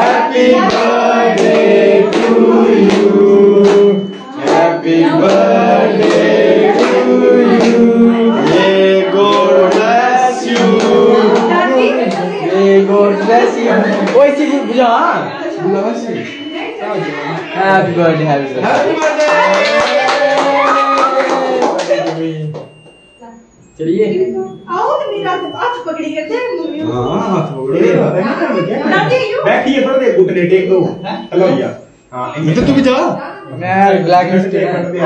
Happy birthday to you. Happy birthday to you. May God bless you. May God bless you. Buja. Buja si. Happy birthday, happy birthday. Happy birthday. पकड़ी करते हैं हाँ हाथ पकड़ो बैठिए थोड़ा देर घुटने टेक दो। हेलो भैया। हाँ तो तू भी जा मैं ब्लैक लिस्ट करते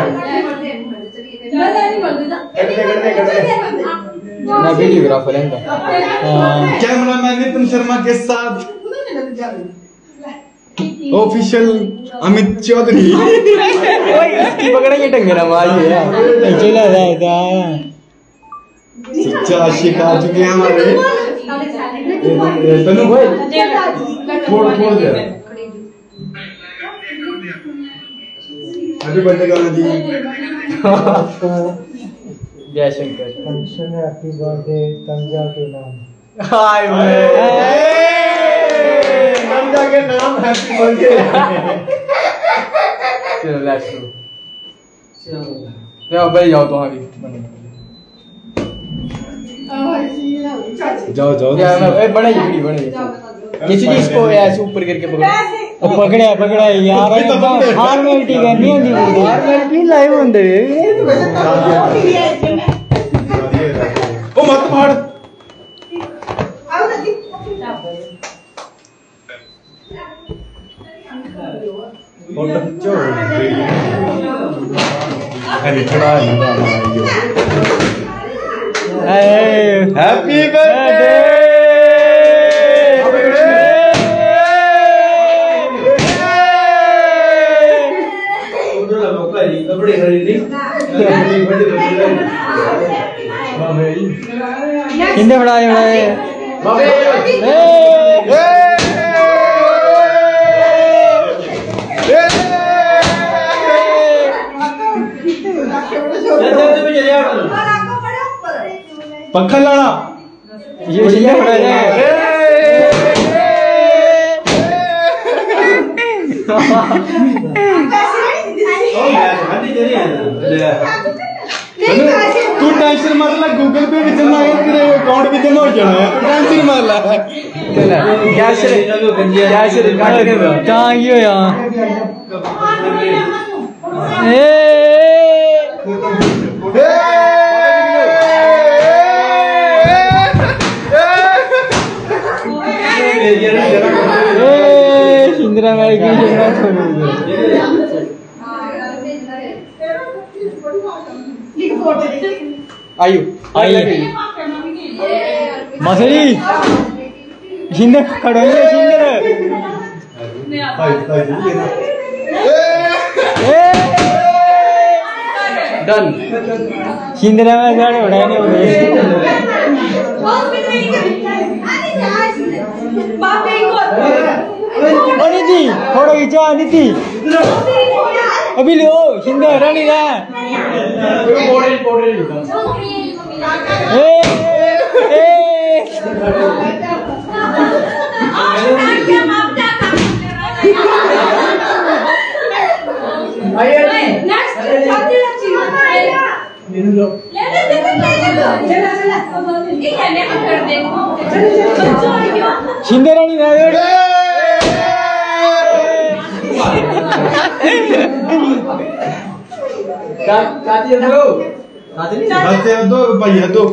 करते करते मैं वीडियोग्राफर हूँ? कैमरामैन नितिन शर्मा के साथ। ऑफिशियल अमित चौधरी। इसकी पकड़ेंगे टंगे ना मार ये चला जाएगा सच्चा आशिक आ चुके हैं हमारे तनु भाई छोड़ छोड़ दे हैप्पी बर्थडे गाना जी Jai Shankar function happy birthday तंजा के नाम हाय नंदा के नाम हैप्पी बर्थडे चलो लेट्स गो चलो भाई जाओ तुम्हारी जाओ जाओ किसी चीज़ को ऐसे ऊपर करके पकड़ो। पकड़े पकड़े यार फॉर्मेलिटी तो करनी होती है। फॉर्मेलिटी लाइव होंदे ओ मत मार। और चोर अरे थोड़ा ना ना ஹாப்பி பர்த்டே இந்த விழா Yeah. पंखा लाड़ा। ये ये तू टेंशन मत ला गूगल पे भी जमा तेरे अकाउंट भी जमा हो जाना है तू टेंशन मत ले। चल कैश कैश काट के कहाँ ही हो यहाँ? ए ए आयु आइए। मसरी हिंदे खड़ो ही है हिंदे डन हिंदे में गाड़े उड़ाए नहीं होंगे। ओ नीति थोड़ा खींचो नीति अभी ले ओ सिंदर रानी रा ए ए चाची हेलो चाची दो भैया दो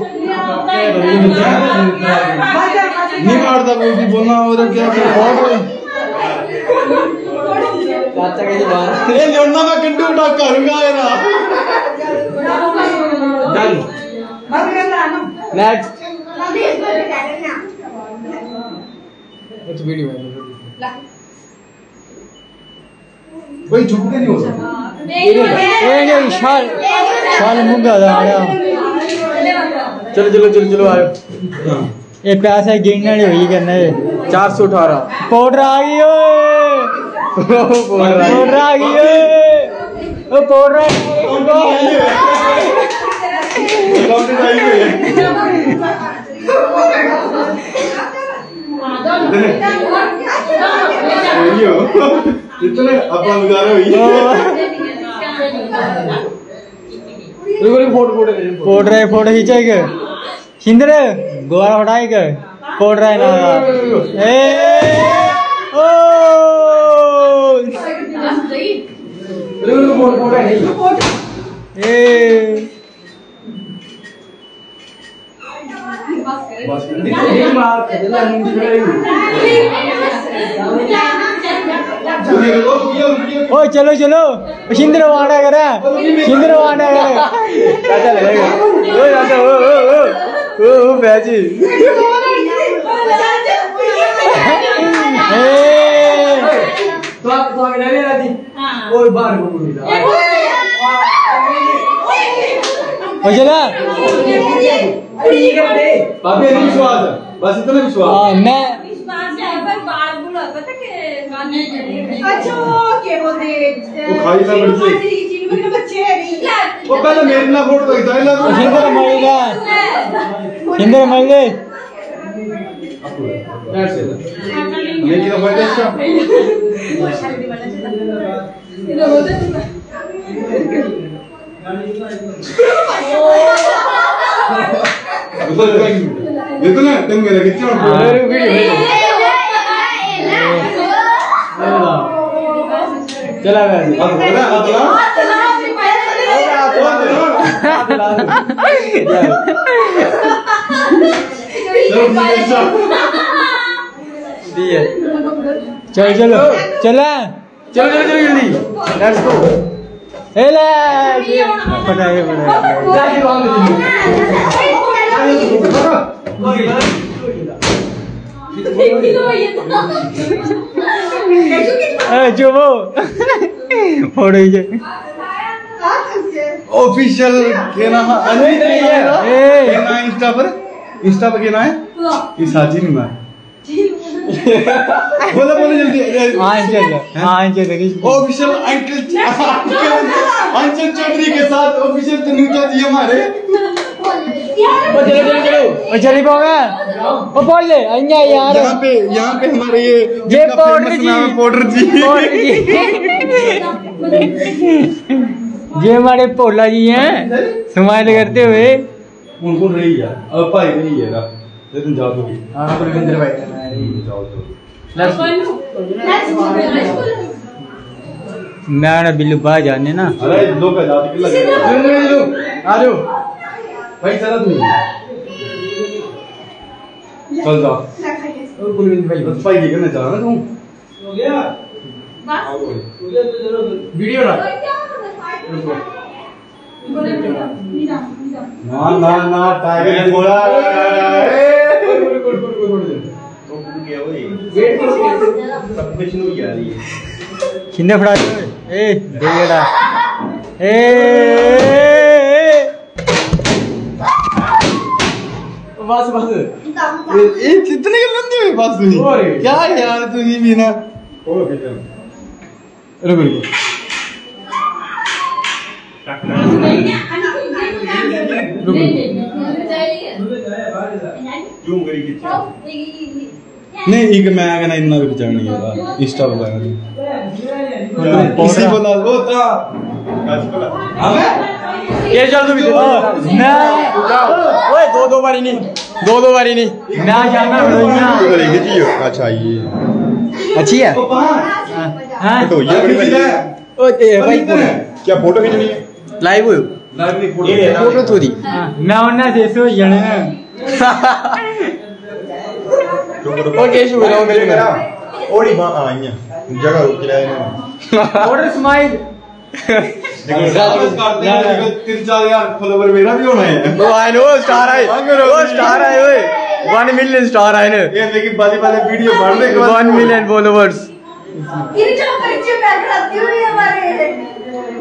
नहीं मारता कोई भी बोलना और क्या चाचा के जवान ये लड़ना मैं कंडू उठा करूँगा यार डन नेक्स्ट इट्स वीडियो कोई झुक के नहीं हो सकता नहीं शाल शाल मुंगा दा आया। चलो चलो चलो चलो आयो। ये पैसा गिनने वाली हुई करना है चार सौ अठारह। पाउडर आ गई ओए। पाउडर आ गई ओए। ओ पाउडर आ गई। इतने अपन गुजारा हुई फ़ोटो फ़ोटो फ़ोटो रहे फ़ोटो खींचेगा गोरा फोड़ रहा है ना। ए। ओ। ए। ओ चलो चलो। शिंदर वाड़ा करा शिंदर वाड़ा करा चाचा लगेगा ओ चाचा ओ ओ ओ ओ ओ बैजी ए ओ चला। बाबे नहीं विश्वास है। बस इतना विश्वास हाँ। मैं अच्छा वो क्या बोलते वो खाई था बड़ी सी। की बच्चे है नहीं। वो पहले मेरे ना फ़ोटो खींचा है ना शिंदर मर गया शिंदर ऐसे ये क्या बर्थडे अच्छा इतना तुम मेरे कितना अरे वीडियो चला गया अब बोला अतला दिए चलो चलो चला चलो चलो चलो जल्दी लेट्स गो ए ले पटाए ऑफिशियल के नाम अरे नहीं है? ए क्या नाम इंस्टा पर? इंस्टा पर नाम है? ये साजी नहीं मैं बोलो बोलो जल्दी। हाँ चल हाँ चल ऑफिशियल अंकल अंचल चौधरी के साथ ऑफिशियल तनुजा जी हमारे। चलो चलो चलो चली। पाओगे ओ बोल ले यार। यहाँ पे यहाँ पे हमारे ये ये पाउडर जी। पाउडर जी। ये हमारे पोला जी हैं। स्माइल करते हुए। उनको रही है अब भाई रही है ना लेकिन जाओ तो। हाँ प्रविंदर भाई जाओ तो। मैं ना बिल्लू बाहर जाने ना। अरे दो का जाते आ जाओ। भाई चला तू। चल जाओ बस भाई ये करना चाह रहा तू। वीडियो ना ना ना ना टाइगर ने बोला। सब कुछ नहीं यार ये। किन्ने फड़ा ए देगड़ा ए! बस बस। ये कितने के लंबे हुए पास हुई क्या यार तू ही भी ना रुको रुको नहीं एक मैं कहना इतना रुक जाने का इंस्टा पर लगा इसी को ना वो था ये चल तू भी ना। दो दो बारी नहीं। दो दो बारी नहीं। ना जाना अच्छा ये अच्छी है? हाँ। तो ये बड़ी बड़ी ओ ते भाई क्या फ़ोटो खींचनी है? लाइव हो? फ़ोटो। तो दी। मैं उन्ना जैसे हो। जाने ओके शुरू करो मेरे मेरा ओड़ी माँ आई है जगह रुक रहा है ऑर्डर स्माइल तीन चार यार फॉलोवर मेरा भी होना है वो आई नो स्टार आए वो स्टार आए ओए 1 मिलियन स्टार आए लेकिन वाली वाले वीडियो बनने के बाद 1 मिलियन फॉलोअर्स ये जो परिचय बैठ रहती हुई हमारे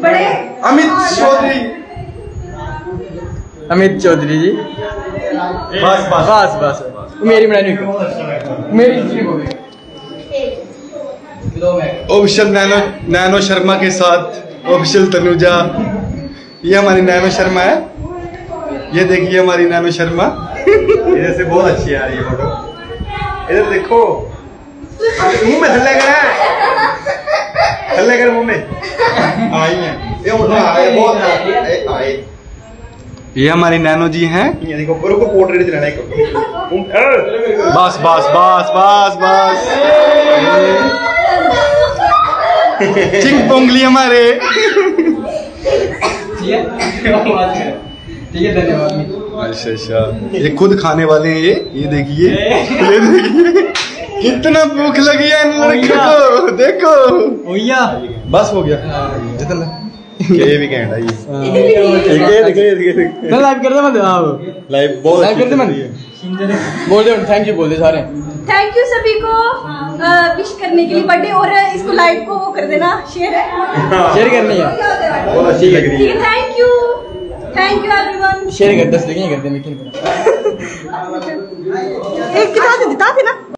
बड़े अमित चौधरी अमित चौधरी जी बस बस बस बस मेरी बनानी को मेरी ऑफिशियल नैनो नैनो शर्मा के साथ ऑफिशियल तनुजा ये हमारी नैनो शर्मा है। ये देखिए हमारी नैनो शर्मा। इधर से बहुत अच्छी आ रही है फ़ोटो इधर देखो। मुँह में थल्ले कर थल्ले कर मुँह में। आई है। ये आए बहुत आए। ये हमारी नैनो जी हैं। ये देखो गुरु को पोर्ट्रेट बस बस बस बस बस। चिंग पोंगली हमारे ठीक है ठीक है धन्यवाद। अच्छा अच्छा। ये खुद खाने वाले हैं ये? ये देखिए। ये देखिए। कितना भूख लगी है इन लड़के को। देखो। भैया बस हो गया। जितना ये भी कहना ये ठीक है ठीक है ठीक है चल लाइव कर दे मत लाइव बहुत लाइव कर दे बोल दे थैंक यू बोल दे सारे थैंक यू सभी को विश करने के लिए बर्थडे और इसको लाइव को वो कर देना शेयर शेयर करनी है बहुत अच्छी लग रही है thank you thank you everyone share कर दस लेकिन कर दे मैं क्यों एक कितना देता थे ना